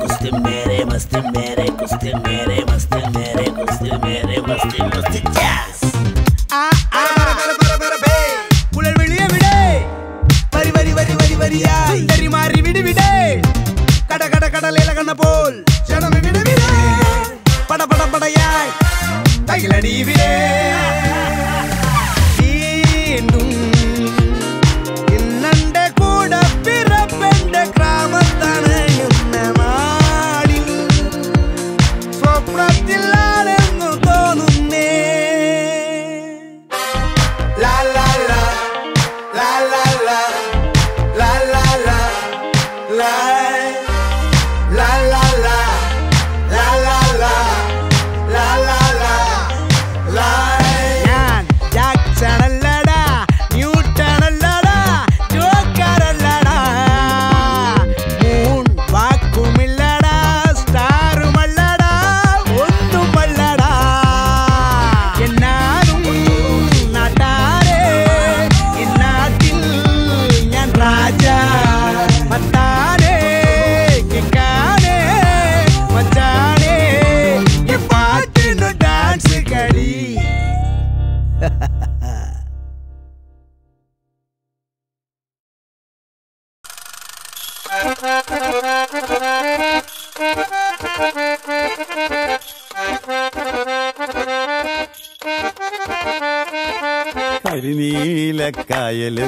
कुश्ती मेरे मस्ती मेरे कुश्ती मेरे मस्ती मेरे कुश्ती मेरे मस्ती मस्ती क्या?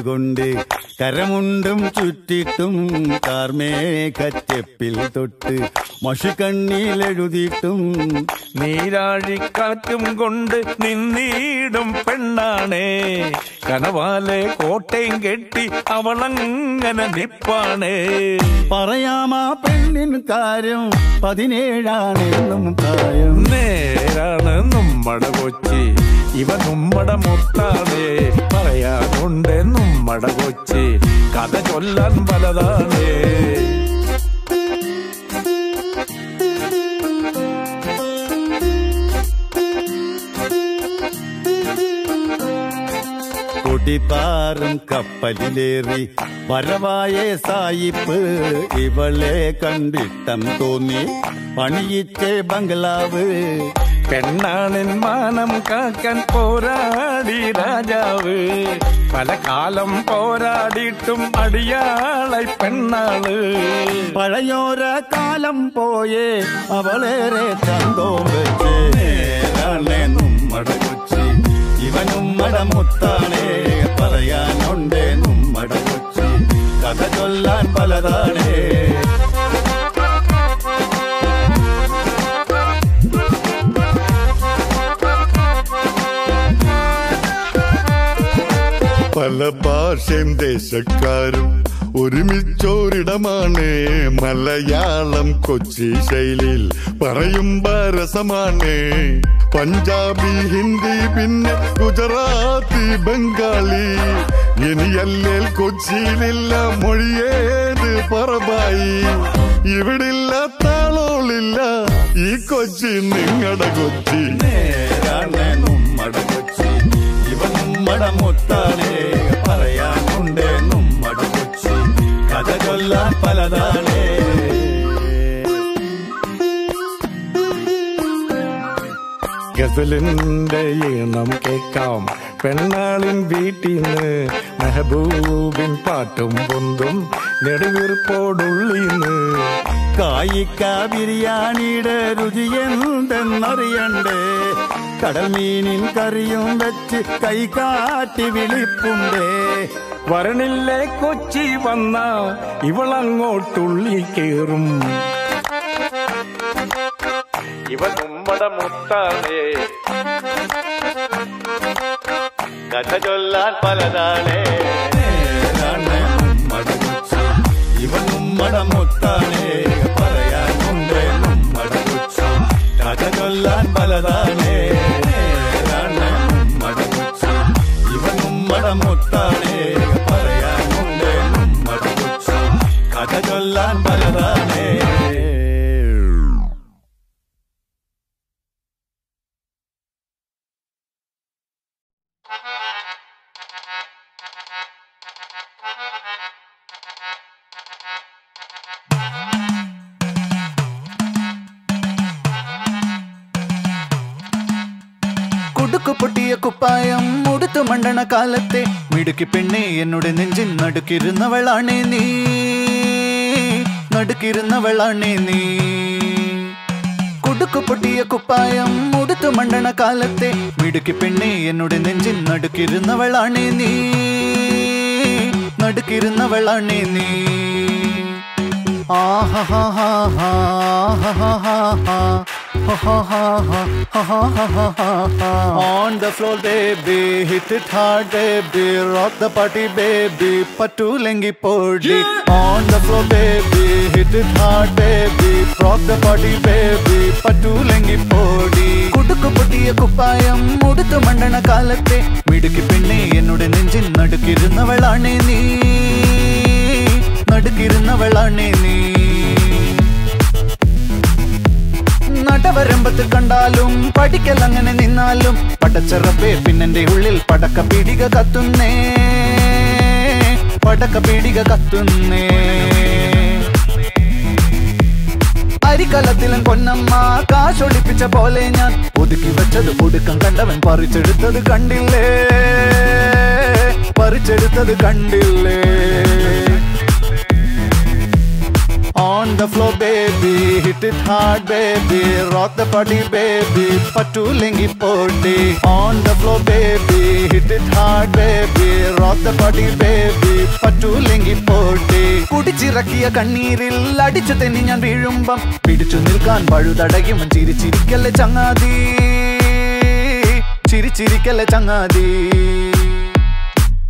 കൊണ്ട് കരമുണ്ടും ചുറ്റിട്ടും കാർമേഘച്ചെപ്പിൽ തൊട്ട് മഷുകണ്ണിയിലെഴുതിയിട്ടും നീരാഴിക്കാറ്റും കൊണ്ട് നിന്നീടും പെണ്ണാണേ. കനവാലെ കോട്ടയും കെട്ടി അവളങ്ങനെ നിപ്പാണേ. പറയാമാ പെണ്ണിൻ കാര്യം പതിനേഴാണെന്നും പ്രായം. നേരാണെന്നും നമ്മടെ കൊച്ചി ഇവ നമ്മടെ മൊത്താണേ പറയാനുണ്ട് നമ്മടെ കൊച്ചി കഥ ചൊല്ലാൻ പലതാണേ കൊടിതാറും കപ്പലിലേറി വരവായ സായിപ്പ് ഇവളെ കണ്ടിട്ടം തോന്നി പണിയിച്ചേ ബംഗ്ലാവ് പെണ്ണാണിൻ മാനം കാക്കാൻ പോരാടി രാജാവ്. പല കാലം പോരാടിയിട്ടും അടിയാളെ പെണ്ണാൾ. പഴയോര കാലം പോയേ അവളേറെ ചന്തോ വെച്ച്. നമ്മടെ കൊച്ചി? ഇവനുമ്മട മുത്താണേ പറയാനുണ്ടേ നമ്മട കൊച്ചി. കഥ ചൊല്ലാൻ പലതാണേ പല ഭാഷയും ദേശക്കാരും ഒരുമിച്ചോരിടമാണ്. മലയാളം കൊച്ചി ശൈലിയിൽ പറയുമ്പോ രസമാണ് പഞ്ചാബി ഹിന്ദി പിന്നെ ഗുജറാത്തി ബംഗാളി. ഇനിയല്ലേൽ കൊച്ചിയിലില്ല മൊഴിയേത് പറബായി ഇവിടില്ല താളോളില്ല ഈ കൊച്ചി നിങ്ങളുടെ കൊച്ചി. നേരാണ് നമ്മുടെ കൊച്ചി. നമ്മട മുത്താണേ പറയാനുണ്ടേ നമ്മട കൊച്ചി കഥ ചൊല്ലാൻ പലതാണേ ഗസലിന്റെ ഈണം കേക്കാം പെണ്ണാളിൻ വീട്ടിന്ന് മെഹബൂബിൻ പാട്ടും പൊന്തും നെടുവീർപ്പോടുള്ളീന്ന്. കായിക്ക ബിരിയാണിയുടെ രുചി എന്തെന്നറിയണ്ടേ? കടൽ മീനിൻ കറിയും വെച്ച് കൈ കാട്ടി വിളിപ്പുണ്ടേ വരണില്ലേ കൊച്ചി വന്ന ഇവളങ്ങോട്ടുള്ളി കേറും ഇവ നമ്മട മുത്താണേ കഥ ചൊല്ലാൻ പലതാണേ നേരാണേ നമ്മട കൊച്ചി ഇവൻ നമ്മട മുത്താണേ പറയാനുണ്ടേ നമ്മട കൊച്ചി കഥ ചൊല്ലാൻ പലതാണേ మడముట్టాడే. മിടുക്കി പെണ്ണെ എന്നുടെ നെഞ്ചിൽ നടുക്കിരുന്നവളാണേ നീ. നടുക്കിരുന്നവളാണേ നീ. കുടുക്കു പൊട്ടിയ കുപ്പായം മുടുത്തു മണ്ടണ കാലത്തെ. മിടുക്കി പെണ്ണെ എന്നുടെ നെഞ്ചിൽ നടുക്കിരുന്നവളാണേ നീ. നടുക്കിരുന്നവളാണേ നീ. On the floor, baby, hit it hard, baby, rock the party, baby, patulengi podi. On the floor, baby, hit it hard, baby, rock the party, baby, patulengi podi. കുടുക്കു പൊട്ടിയ കുപ്പായം മുടുത്തു മണ്ടണ കാലത്തെ മിടുക്കി പെണ്ണെ എന്നോട് നെഞ്ചിൻ നടുക്കിരുന്നവളാണേ നീ നടുക്കിരുന്നവളാണേ നീ നടവരമ്പത്ത് കണ്ടാലും പഠിക്കൽ അങ്ങനെ നിന്നാലും പടച്ചറപ്പേ പിന്നെന്റെ ഉള്ളിൽ പടക്ക പിടിക കത്തുന്നേ. പടക്ക പിടിക കത്തുന്നേ. അരിക്കലത്തിലും പൊന്നമ്മ കാശൊളിപ്പിച്ച പോലെ ഞാൻ ഒതുക്കി വെച്ചത് ഒടുക്കം കണ്ടവൻ പറിച്ചെടുത്തത് കണ്ടില്ലേ? പറിച്ചെടുത്തത് കണ്ടില്ലേ? On the floor, baby, hit it hard, baby, rock the party, baby, patulengi podi. On the floor, baby, hit it hard, baby, rock the party, baby, patulengi podi. കുടിച്ചിറക്കിയ കണ്ണീരിൽ അടിച്ചു തെന്നി ഞാൻ വീഴുമ്പം പിടിച്ചു നിൽക്കാൻ പഴുതടയും ചിരിച്ചിരിക്കല്ലേ ചങ്ങാതി ചിരിച്ചിരിക്കല്ലേ ചങ്ങാതി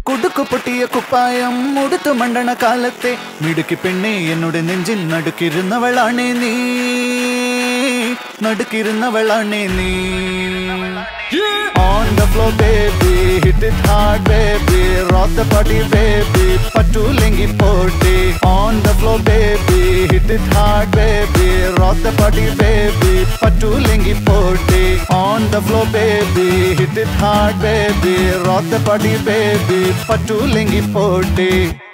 കുടുക്കു പൊട്ടിയ കുപ്പായം മുടുത്തു മണ്ടണ കാലത്തെ മിടുക്കി പെണ്ണെ എന്നോട് നെഞ്ചിൽ നടുക്കിരുന്നവളാണേ നീ. നടുക്കിരുന്നവളാണേ നീ. Floor, baby, hit it hard, baby. Rock the body, baby. Patu lengi poti. On the floor, baby. Hit it hard, baby. Rock the body, baby. Patu lengi poti. On the floor, baby. Hit it hard, baby. Rock the body, baby. Patu lengi poti.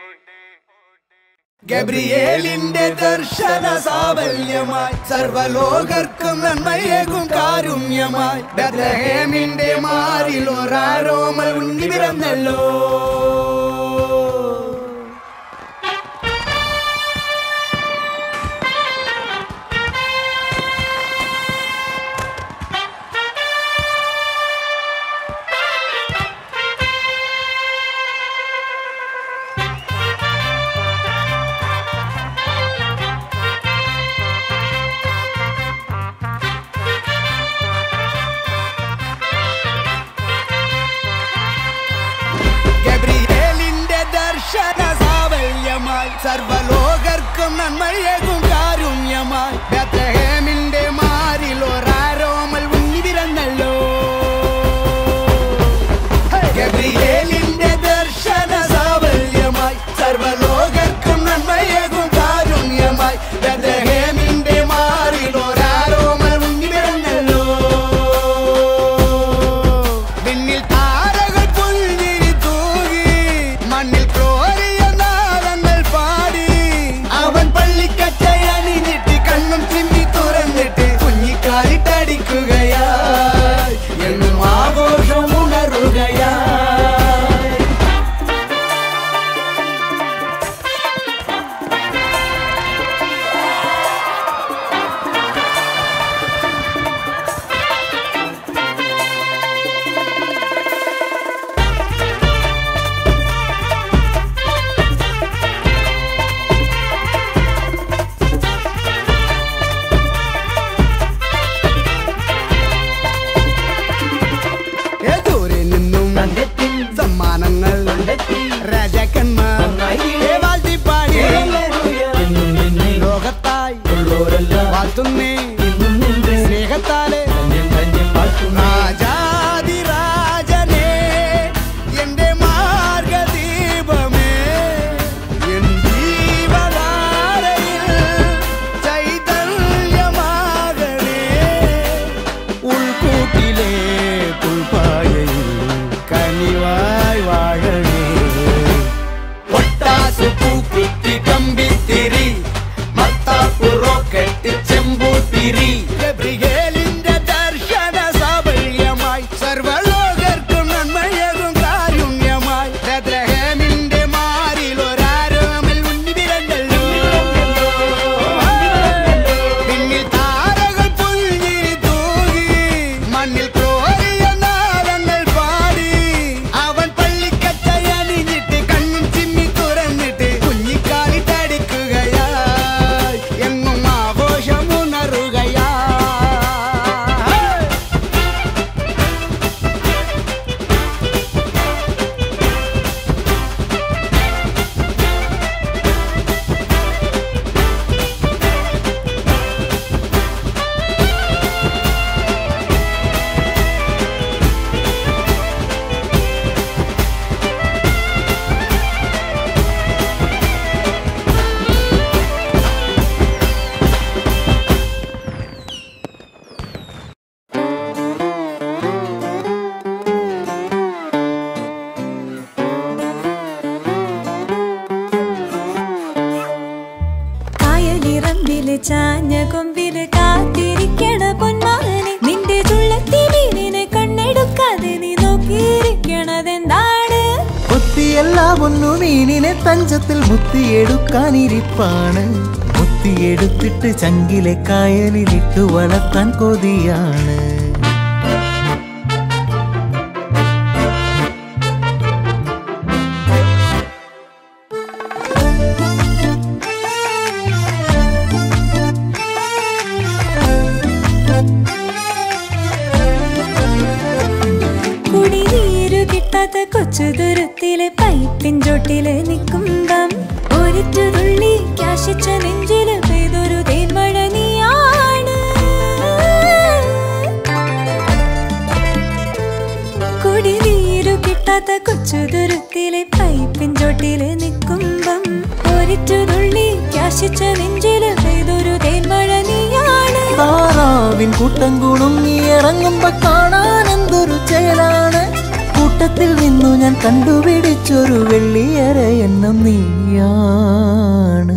ഗബ്രിയേലിന്റെ ദർശന സാബല്യമായി സർവലോകർക്കും നന്മയേകും കാരുണ്യമായി. ബദ്രഹേമിന്റെ മാറിൽ ഒരാരോമൽ ഉണ്ണി പിറന്നല്ലോ സാവല്യമായി സർവലോകർക്കും డోరల్లా వాళ్తుంది മുത്തിയെടുത്തിട്ട് ചങ്കിലെ കായലിലിട്ടു വളർത്താൻ കൊതിയാണ്. കൂട്ടം കുടുങ്ങി ഇറങ്ങുമ്പോ കാണാൻ എന്തൊരു ചേലാണ് കൂട്ടത്തിൽ നിന്നു ഞാൻ കണ്ടുപിടിച്ചൊരു വെള്ളിയര എന്നും നീയാണ്.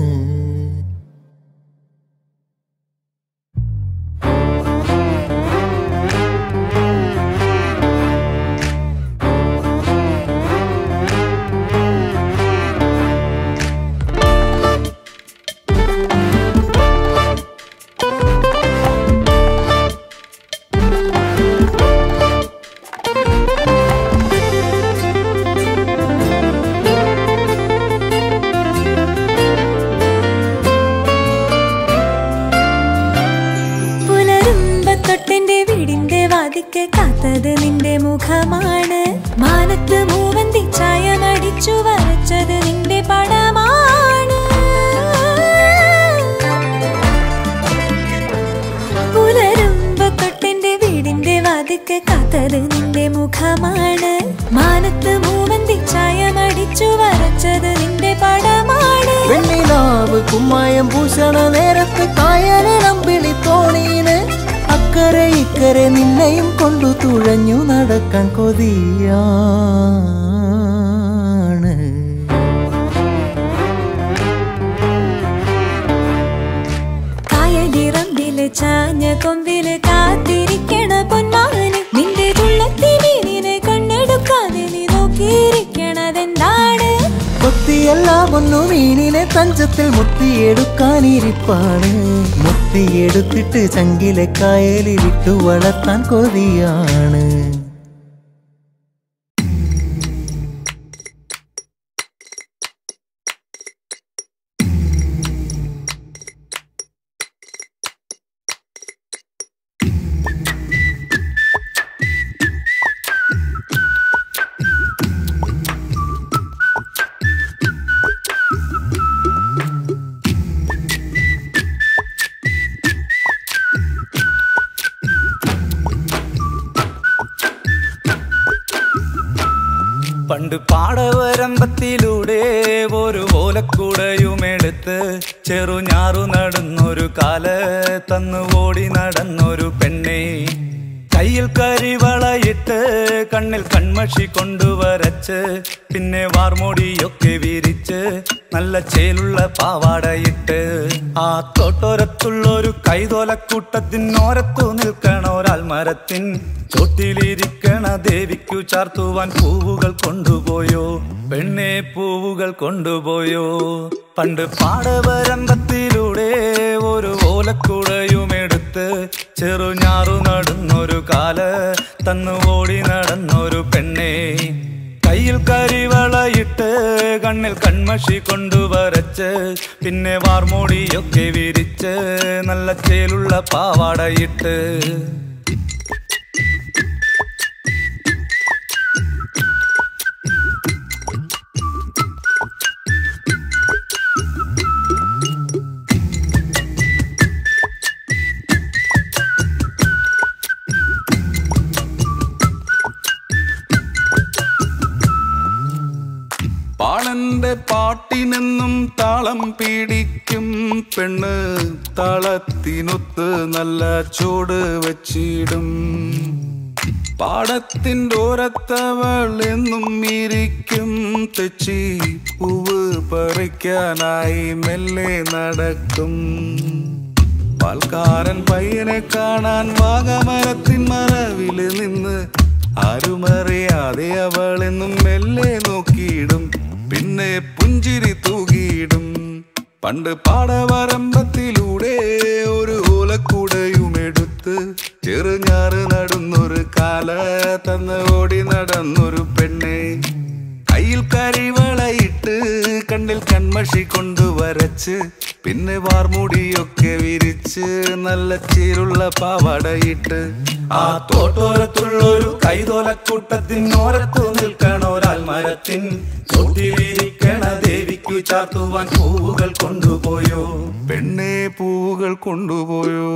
കുമ്മായം പൂശണ നേരത്ത് കായലെ നമ്പിളി തോണീന് അക്കരെ ഇക്കരെ നിന്നെയും കൊണ്ടു തുഴഞ്ഞു നടക്കാൻ കൊതിയാണ് കൊത്തിയെല്ലാം ഒന്നു മീനിനെ തഞ്ചത്തിൽ മുത്തിയെടുക്കാനിരിപ്പാണ് മുത്തിയെടുത്തിട്ട് ചങ്കിലെ കായലിലിട്ടു വളർത്താൻ കൊതിയാണ്. ചോട്ടിലിരിക്കണ ദേവിക്കു ചാർത്തുവാൻ പൂവുകൾ കൊണ്ടുപോയോ? പെണ്ണെ പൂവുകൾ കൊണ്ടുപോയോ? പണ്ട് പാടവരംഗത്തിലൂടെ ഒരു ഓലക്കുടയുമെടുത്ത് ചെറുഞാറു നടന്നൊരു കാൽ തന്നു ഓടി നടന്നൊരു പെണ്ണെ. കയ്യിൽ കരിവളയിട്ട് കണ്ണിൽ കൺമഷി കൊണ്ടുവരച്ച് പിന്നെ വാർമോടിയൊക്കെ വിരിച്ച് നല്ല ചേലുള്ള പാവാടയിട്ട്. താളം പിടിക്കും പെണ്ണ് താളത്തിനൊത്ത് നല്ല ചൂട് വച്ചിടും. പാടത്തിന്റെ ഓരത്തവൾ എന്നും ഇരിക്കും. തെച്ചി പൂവ് പറിക്കാനായി മെല്ലെ നടക്കും. പാൽക്കാരൻ പയ്യനെ കാണാൻ വാഗമരത്തിൻ മറവിൽ നിന്ന് ആരുമറിയാതെ അവൾ എന്നും മെല്ലെ നോക്കിയിടും. പിന്നെ പുഞ്ചിരി തൂകിയിടും പണ്ട് പാടവരമ്പത്തിലൂടെ ഒരു ഓലക്കൂടയുമെടുത്ത് ചെറുഞാറ് നടന്നൊരു കാല തന്ന് ഓടി നടന്നൊരു പെണ്ണെ. കയ്യിൽ കരിവളയിട്ട് കണ്ണിൽ കൺമഷി കൊണ്ടുവരച്ച് പിന്നെ വാർമുടിയൊക്കെ വിരിച്ച് നല്ല ചീരുള്ള പാവടയിട്ട്. ആ തോട്ടോരത്തുള്ളൊരു കൈതോലക്കൂട്ടത്തിനോരത്തു നിൽക്കണ ഒരാൾ മരത്തിൻ ചോട്ടിലിരിക്കണ ദേവിക്കു ചാത്തുവാൻ പൂവുകൾ കൊണ്ടുപോയോ? പെണ്ണേ പൂവുകൾ കൊണ്ടുപോയോ?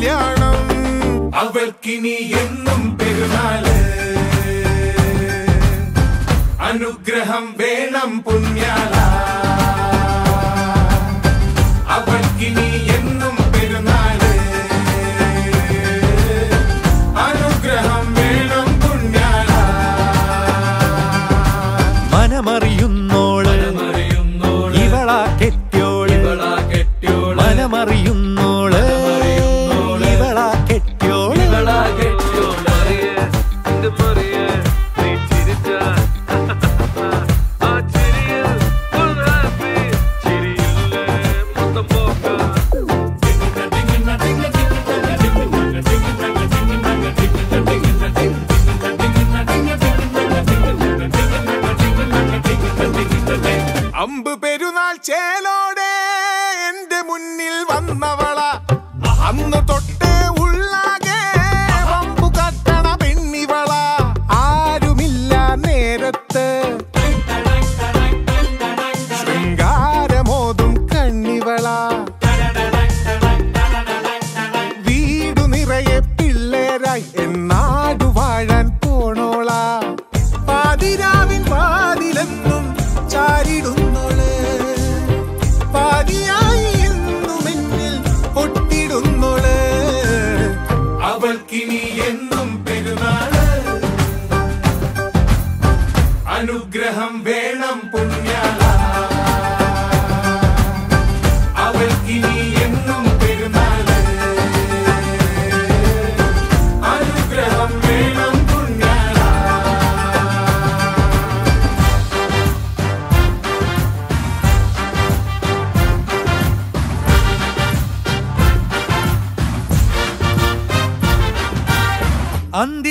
കല്യാണം. അവർക്കിനി എന്നും പെരുന്നാൾ. അനുഗ്രഹം വേണം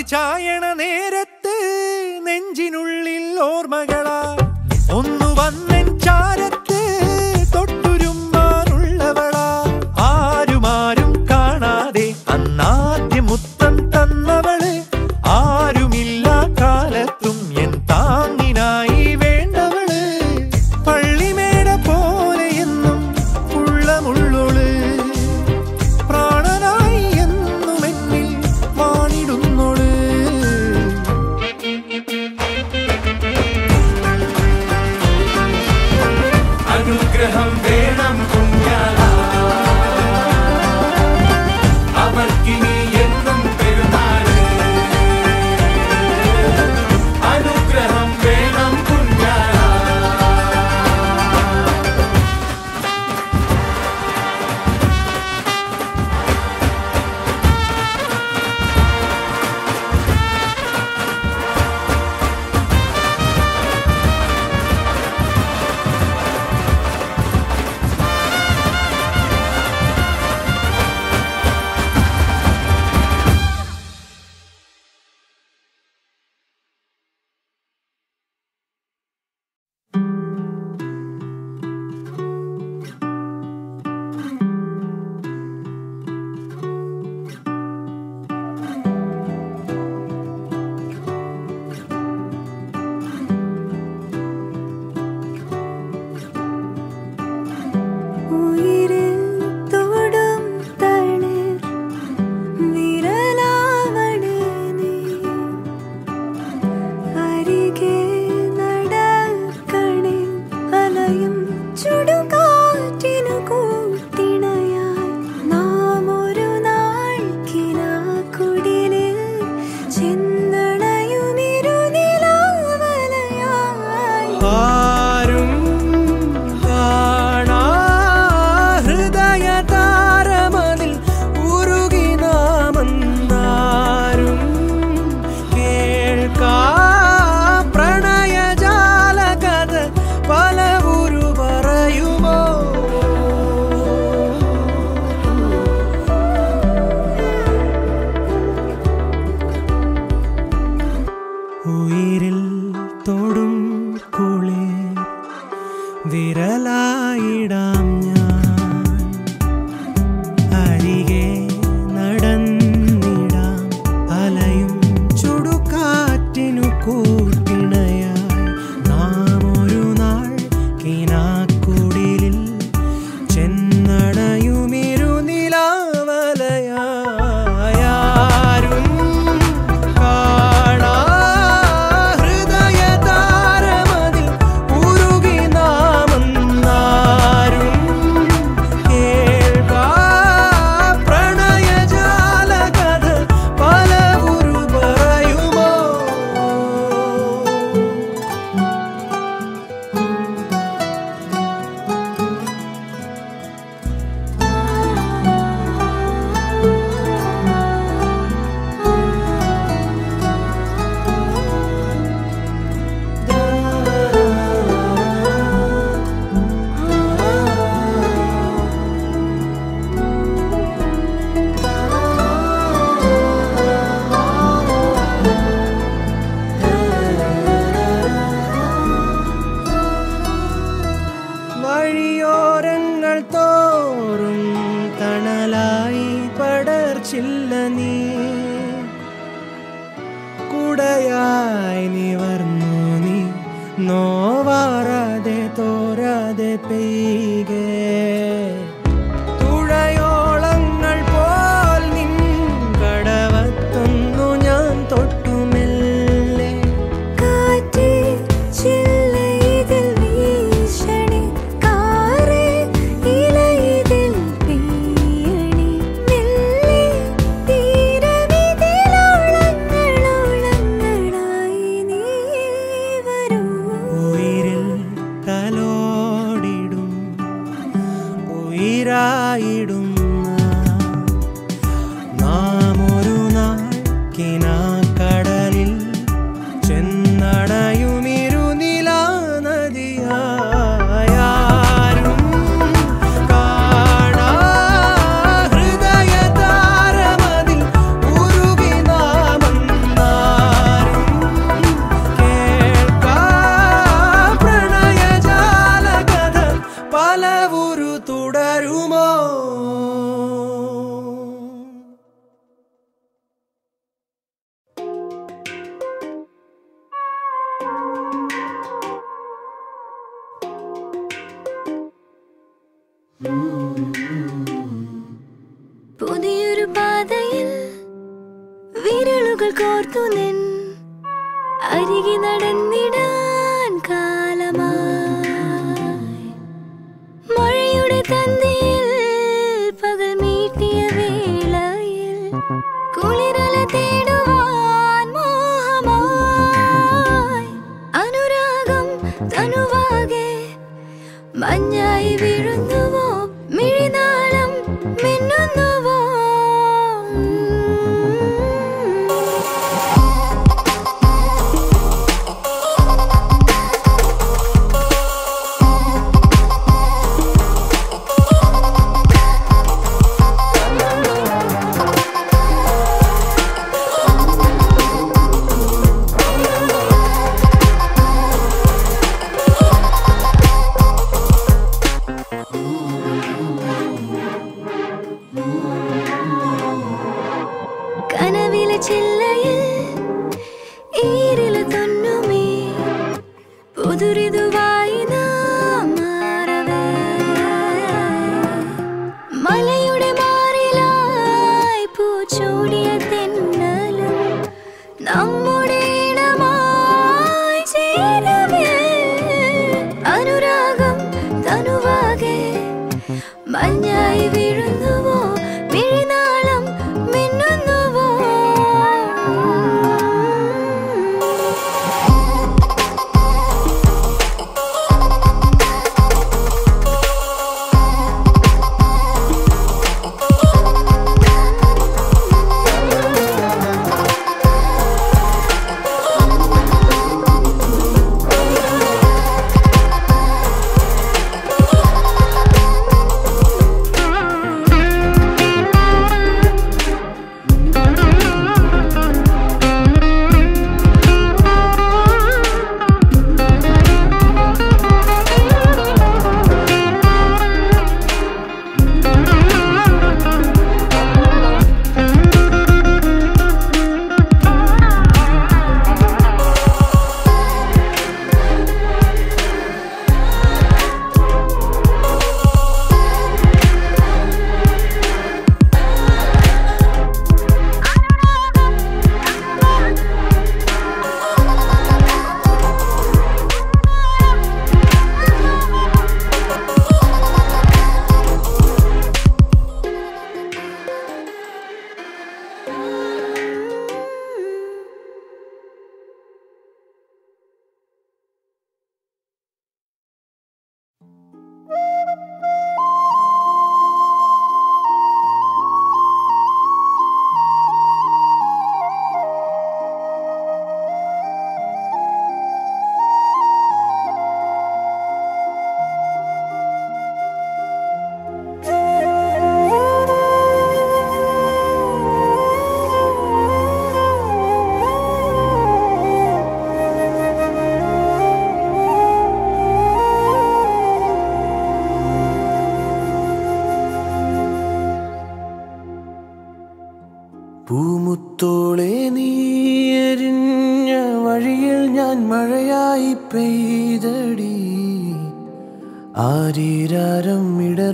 ചായണ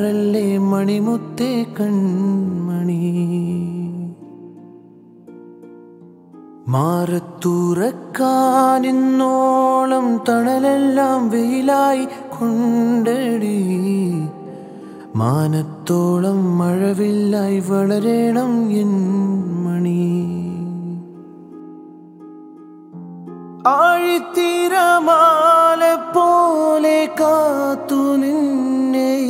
താരല്ലേ മണിമുത്തേ കൺമണി? മാറത്തൂറക്കാനിന്നോളം തണലെല്ലാം വെയിലായി കൊണ്ടടി. മാനത്തോളം മഴവില്ലായി വളരേണം എൻ മണി. ആഴിത്തീരമാല പോലെ കാത്തു നിന്നേ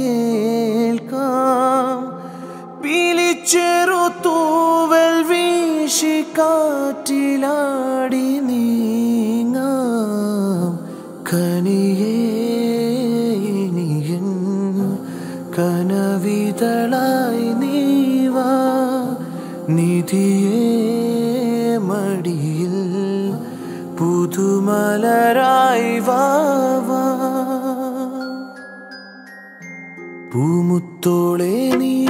ചെറുത്തൂവൽ വീശി കാറ്റിലാടി നീങ്ങ. കനിയേനിയൻ കനവിതളായി നീവ. നിധിയേ മടിയിൽ പുതുമലരായി വാവാ പൂമുത്തോളെ നീ